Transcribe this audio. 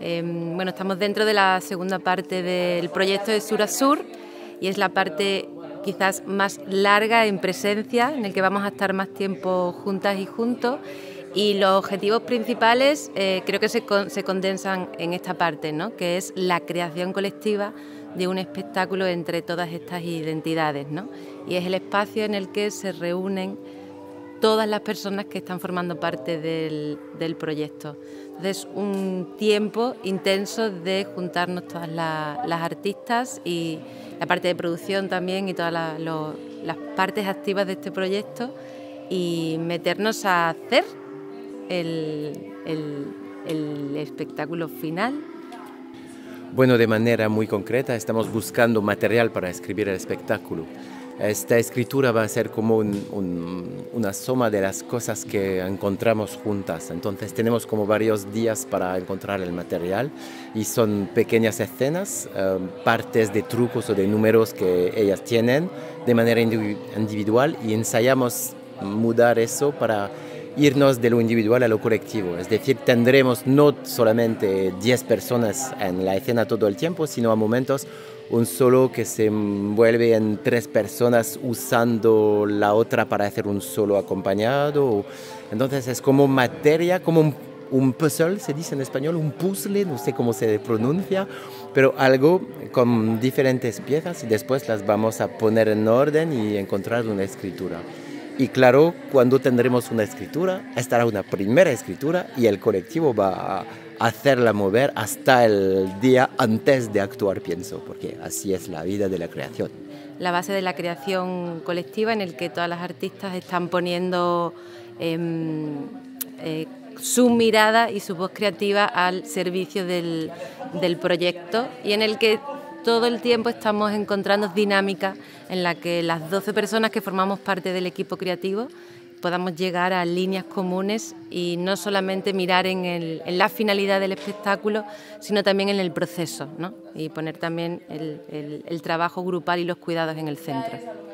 Em, bueno, estamos dentro de la segunda parte del proyecto de Sur a Sur y es la parte quizás más larga en presencia, en el que vamos a estar más tiempo juntas y juntos. Y los objetivos principales eh, creo que se, se, condensan en esta parte, ¿no? que es la creación colectiva de un espectáculo entre todas estas identidades. ¿no? Y es el espacio en el que se reúnen todas las personas que están formando parte del, del proyecto. Entonces, un tiempo intenso de juntarnos todas las artistas y la parte de producción también y todas las partes activas de este proyecto y meternos a hacer el, el espectáculo final bueno, de manera muy concreta estamos buscando material para escribir el espectáculo. Esta escritura va a ser como una suma de las cosas que encontramos juntas. Entonces tenemos como varios días para encontrar el material y son pequeñas escenas, eh, partes de trucos o de números que ellas tienen de manera individual y ensayamos mudar eso para irnos de lo individual a lo colectivo. Es decir, tendremos no solamente 10 personas en la escena todo el tiempo, sino a momentos un solo que se envuelve en tres personas usando la otra para hacer un solo acompañado. Entonces es como materia, como un, puzzle, se dice en español, un puzzle, no sé cómo se pronuncia, pero algo con diferentes piezas y después las vamos a poner en orden y encontrar una escritura. Y claro, cuando tendremos una escritura, estará una primera escritura y el colectivo va a hacerla mover hasta el día antes de actuar, pienso, porque así es la vida de la creación. La base de la creación colectiva en el que todas las artistas están poniendo em, eh, su mirada y su voz creativa al servicio del, del proyecto y en el que todo el tiempo estamos encontrando dinámicas en la que las 12 personas que formamos parte del equipo creativo podamos llegar a líneas comunes y no solamente mirar en, la finalidad del espectáculo, sino también en el proceso, ¿no? y poner también el trabajo grupal y los cuidados en el centro.